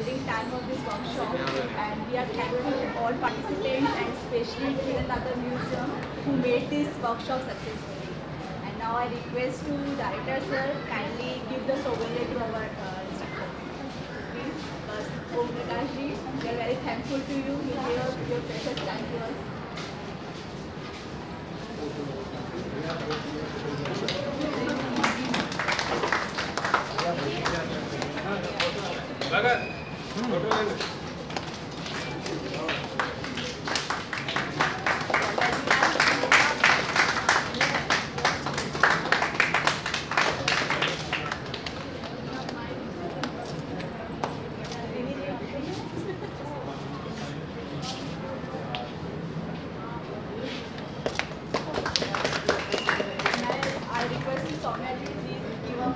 during time of this workshop and we are thankful to all participants and especially to Thirunathar Museum who made this workshop successful. And now I request to director sir kindly give the sovereignty to our uh. Please, first Om Prakash we are very thankful to you. You gave us your precious time to us. Lagat.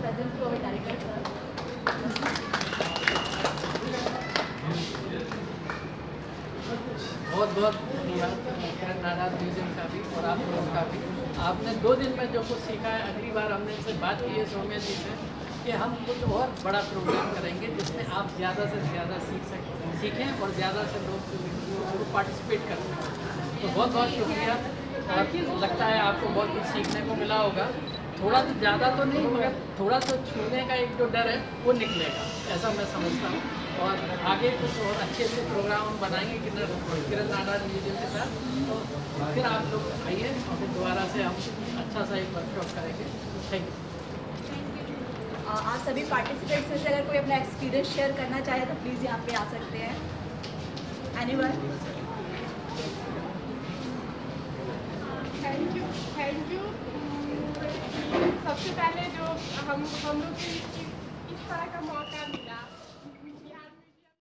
Present to our director sir. बहुत बहुत धन्यवाद नाराज़ museum का भी और आप लोगों का भी। आपने दो दिन में जो कुछ सीखा है, अगली बार हमने इनसे बात की है, सौम्या जी से, कि हम कुछ और बड़ा प्रोग्राम करेंगे जिसमें आप ज़्यादा से ज़्यादा सीख सकें, सीखें और ज़्यादा से लोग पार्टिसिपेट कर सकें। तो बहुत बहुत शुक्रिया। और लगता है आपको बहुत कुछ सीखने को मिला होगा। थोड़ा तो ज़्यादा तो नहीं, मगर थोड़ा तो छूने का एक जो डर है, वो निकलेगा। ऐसा मैं समझता हूँ। और आगे कुछ और अच्छे अच्छे प्रोग्राम हम बनाएँगे किरण किरण नाराज़ म्यूज़ियम के साथ तो फिर आप लोग आइए और फिर दोबारा से हम अच्छा सा एक वर्कशॉप करेंगे। थैंक यू Uh, आप सभी पार्टिसिपेंट्स में से अगर कोई अपना एक्सपीरियंस शेयर करना चाहे तो प्लीज़ यहाँ पे आ सकते हैं। Anyone thank you thank you सबसे पहले जो हम हम लोग इस तरह का मौका